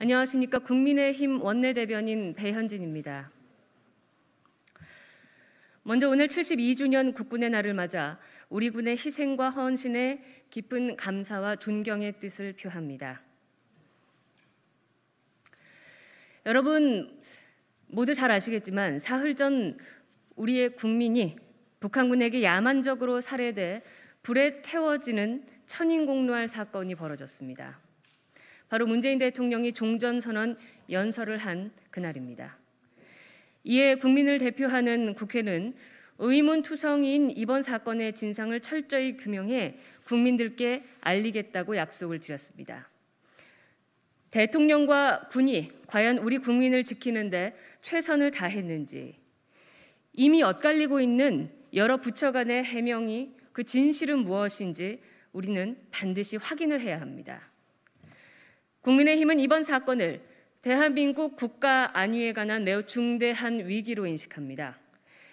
안녕하십니까. 국민의힘 원내대변인 배현진입니다. 먼저 오늘 72주년 국군의 날을 맞아 우리 군의 희생과 헌신에 깊은 감사와 존경의 뜻을 표합니다. 여러분 모두 잘 아시겠지만 사흘 전 우리의 국민이 북한군에게 야만적으로 살해돼 불에 태워지는 천인공노할 사건이 벌어졌습니다. 바로 문재인 대통령이 종전선언 연설을 한 그날입니다. 이에 국민을 대표하는 국회는 의문투성인 이번 사건의 진상을 철저히 규명해 국민들께 알리겠다고 약속을 드렸습니다. 대통령과 군이 과연 우리 국민을 지키는데 최선을 다했는지 이미 엇갈리고 있는 여러 부처 간의 해명이 그 진실은 무엇인지 우리는 반드시 확인을 해야 합니다. 국민의힘은 이번 사건을 대한민국 국가 안위에 관한 매우 중대한 위기로 인식합니다.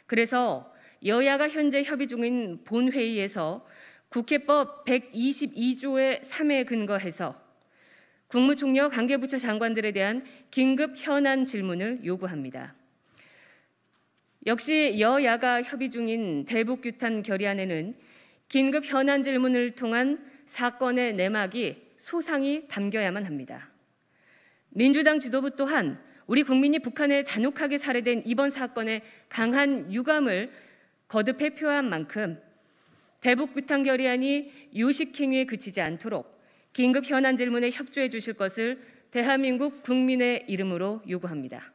그래서 여야가 현재 협의 중인 본회의에서 국회법 122조의 3에 근거해서 국무총리와 관계부처 장관들에 대한 긴급 현안 질문을 요구합니다. 역시 여야가 협의 중인 대북 규탄 결의안에는 긴급 현안 질문을 통한 사건의 내막이 소상히 담겨야만 합니다. 민주당 지도부 또한 우리 국민이 북한에 잔혹하게 살해된 이번 사건의 강한 유감을 거듭해 표한 만큼 대북 규탄 결의안이 요식행위에 그치지 않도록 긴급 현안 질문에 협조해 주실 것을 대한민국 국민의 이름으로 요구합니다.